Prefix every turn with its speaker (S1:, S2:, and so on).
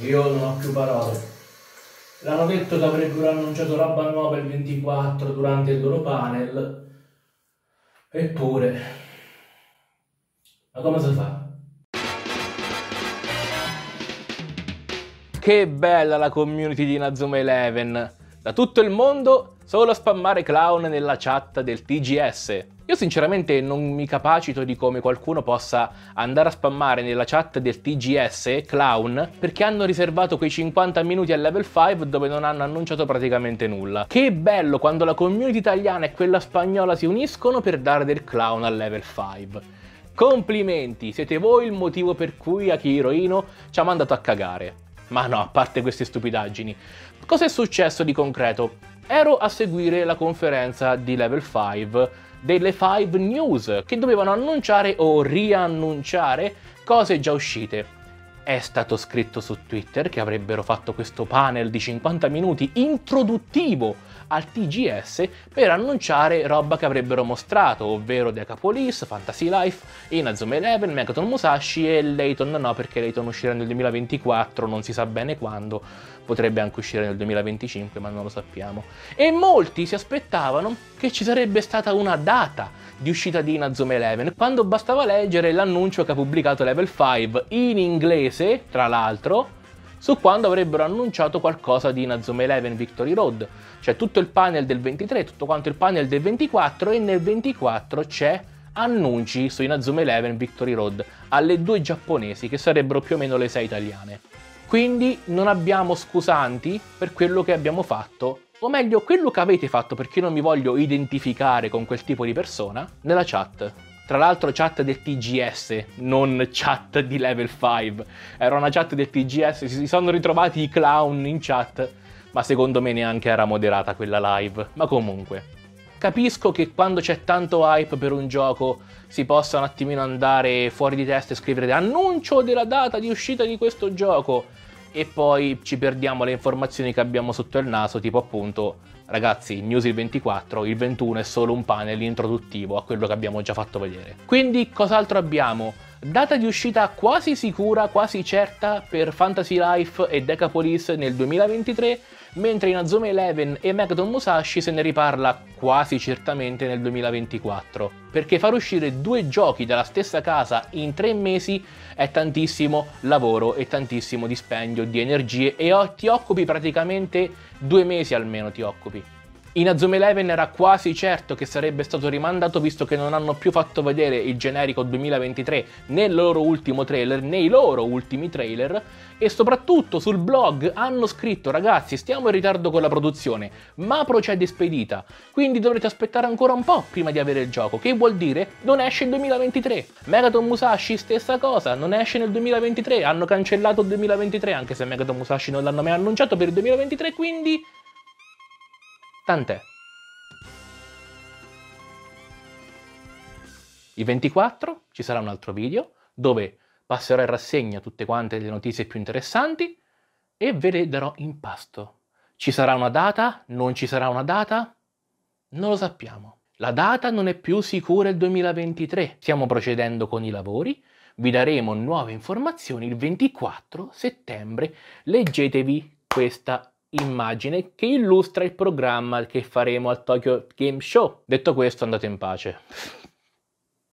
S1: Io non ho più parole. L'hanno detto che avrebbero annunciato roba nuova il 24 durante il loro panel. Eppure, ma come si fa?
S2: Che bella la community di Nazuma Eleven! Da tutto il mondo solo a spammare clown nella chat del TGS. Io sinceramente non mi capacito di come qualcuno possa andare a spammare nella chat del TGS clown perché hanno riservato quei 50 minuti al level 5 dove non hanno annunciato praticamente nulla. Che bello quando la community italiana e quella spagnola si uniscono per dare del clown al level 5. Complimenti, siete voi il motivo per cui Akihiro Ino ci ha mandato a cagare. Ma no, a parte queste stupidaggini. Cosa è successo di concreto? Ero a seguire la conferenza di Level 5 delle 5 News che dovevano annunciare o riannunciare cose già uscite. È stato scritto su Twitter che avrebbero fatto questo panel di 50 minuti introduttivo al TGS per annunciare roba che avrebbero mostrato, ovvero Deca Police, Fantasy Life, Inazuma Eleven, Megaton Musashi e Layton no perché Layton uscirà nel 2024, non si sa bene quando, potrebbe anche uscire nel 2025 ma non lo sappiamo. E molti si aspettavano che ci sarebbe stata una data di uscita di Inazuma Eleven, quando bastava leggere l'annuncio che ha pubblicato Level 5 in inglese, tra l'altro, su quando avrebbero annunciato qualcosa di Inazuma Eleven Victory Road. C'è tutto il panel del 23, tutto quanto il panel del 24 e nel 24 c'è annunci su Inazuma Eleven Victory Road alle due giapponesi che sarebbero più o meno le sei italiane. Quindi non abbiamo scusanti per quello che abbiamo fatto, o meglio quello che avete fatto perché non mi voglio identificare con quel tipo di persona, nella chat. Tra l'altro chat del TGS, non chat di level 5. Era una chat del TGS, si sono ritrovati i clown in chat, ma secondo me neanche era moderata quella live. Ma comunque, capisco che quando c'è tanto hype per un gioco si possa un attimino andare fuori di testa e scrivere annuncio della data di uscita di questo gioco e poi ci perdiamo le informazioni che abbiamo sotto il naso, tipo appunto, ragazzi, news il 24, il 21 è solo un panel introduttivo a quello che abbiamo già fatto vedere. Quindi cos'altro abbiamo? Data di uscita quasi sicura, quasi certa per Fantasy Life e Decapolis nel 2023, mentre in Azome Eleven e Megaton Musashi se ne riparla quasi certamente nel 2024. Perché far uscire due giochi dalla stessa casa in tre mesi è tantissimo lavoro e tantissimo dispendio di energie e ti occupi praticamente due mesi almeno ti occupi. In Azuma Eleven era quasi certo che sarebbe stato rimandato visto che non hanno più fatto vedere il generico 2023 nel loro ultimo trailer, nei loro ultimi trailer. E soprattutto sul blog hanno scritto ragazzi stiamo in ritardo con la produzione ma procede spedita. Quindi dovrete aspettare ancora un po' prima di avere il gioco che vuol dire non esce il 2023 Megaton Musashi stessa cosa non esce nel 2023 hanno cancellato il 2023 anche se Megaton Musashi non l'hanno mai annunciato per il 2023 quindi Tant'è. Il 24 ci sarà un altro video dove passerò in rassegna tutte quante le notizie più interessanti e ve le darò in pasto. Ci sarà una data? Non ci sarà una data? Non lo sappiamo. La data non è più sicura il 2023. Stiamo procedendo con i lavori. Vi daremo nuove informazioni il 24 settembre. Leggetevi questa immagine che illustra il programma che faremo al Tokyo Game Show. Detto questo, andate in pace.